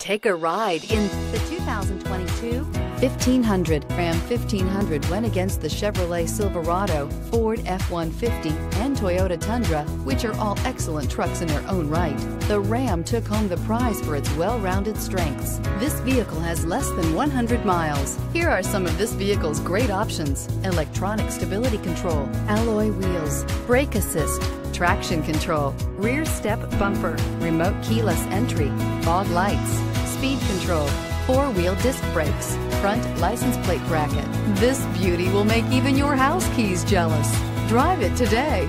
Take a ride in the 2022 1500. Ram 1500 went against the Chevrolet Silverado, Ford F-150, and Toyota Tundra, which are all excellent trucks in their own right. The Ram took home the prize for its well-rounded strengths. This vehicle has less than 100 miles. Here are some of this vehicle's great options. Electronic stability control, alloy wheels, brake assist, traction control, rear step bumper, remote keyless entry, fog lights, speed control, four-wheel disc brakes, front license plate bracket. This beauty will make even your house keys jealous. Drive it today.